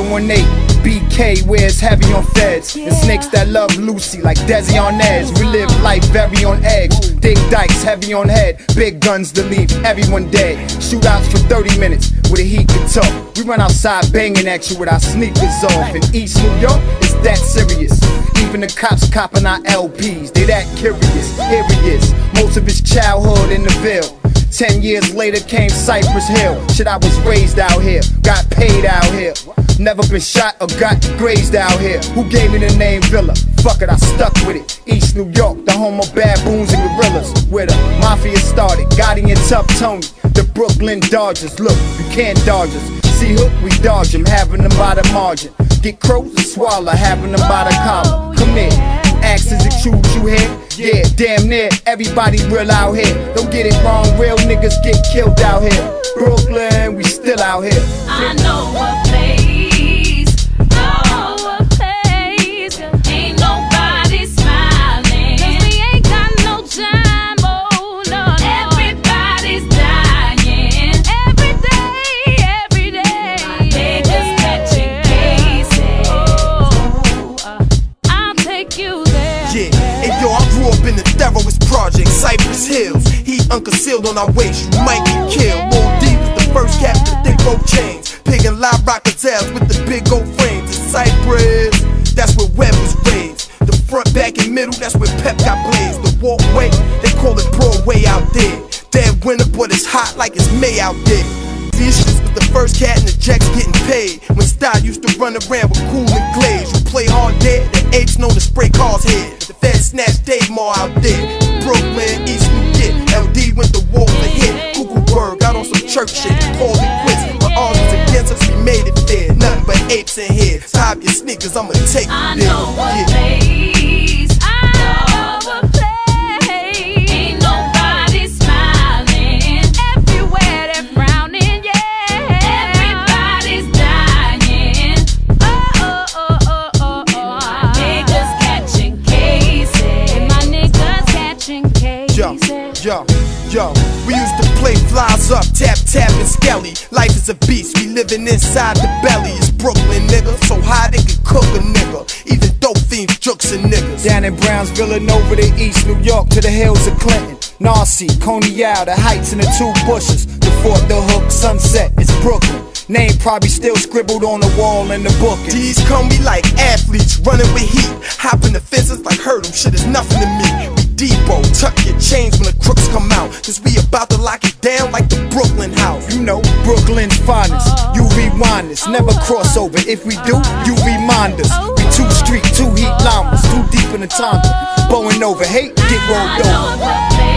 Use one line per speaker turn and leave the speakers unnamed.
718. BK wears heavy on feds. And snakes that love Lucy like Desi Arnaz. We live life very on edge. Dig dikes heavy on head. Big guns to leave everyone dead. Shootouts for 30 minutes with a heat guitar. We run outside banging at you with our sneakers off. In East New York, it's that serious. Even the cops copping our LPs. They that curious. Here he is. Most of his childhood in the Ville. Ten years later came Cypress Hill. Shit, I was raised out here, got paid out here. Never been shot or got grazed out here. Who gave me the name Villa? Fuck it, I stuck with it. East New York, the home of baboons and gorillas. Where the mafia started, Gotti and Tough Tony. The Brooklyn Dodgers, look, you can't dodge us. See hook, we dodge them, having them by the margin. Get crows and swallow, having them by the collar. Come in, axes and shoes you hear? Yeah, damn near everybody real out here. Don't get it wrong, real niggas get killed out here. Brooklyn, we still out here.
I know
unconcealed on our waist, you might get killed. Lil D was the first cat with the thick rope chains. Pig and live rock gazelles with the big gold frames. In Cypress, that's where Webb was raised. The front, back, and middle, that's where Pep got blazed. The walkway, they call it Broadway out there. Dead winter, but it's hot like it's May out there. Shits was the first cat and the jacks getting paid. When Style used to run around with cool and glaze. You play hard dead, the apes know to spray cars head. The feds snatch Dave Moore out there. Brooklyn, East church shit. Called it quits. But all was against us, we made it fair. Nothing but apes in here. Top your sneakers, I'ma take
I
you there.
know a
Yeah.
place. I know a place. Ain't nobody smiling. Everywhere they're frowning, yeah. Everybody's dying. Oh, oh, oh,
Life is a beast, we living inside the belly. It's Brooklyn, nigga. So high they can cook a nigga. Even dope fiends, jooks and niggas.
Down in Brownsville and over to East New York to the hills of Clinton. Marcy, Coney Isle, the heights and the two bushes. The Fort, the Hook, Sunset, it's Brooklyn. Name probably still scribbled on the wall in the booking.
These come me like athletes running with heat. Hopping the fences like hurdle, shit is nothing to me. We Depot, tuck your chains when the crooks come out. Cause we about to lock it down like the Brooklyn house.
You know, Brooklyn's finest. You rewind us, never cross over. If we do, you remind us. We two street, two heat llamas, too deep in the Tonka. Bowing over, hate, get rolled over.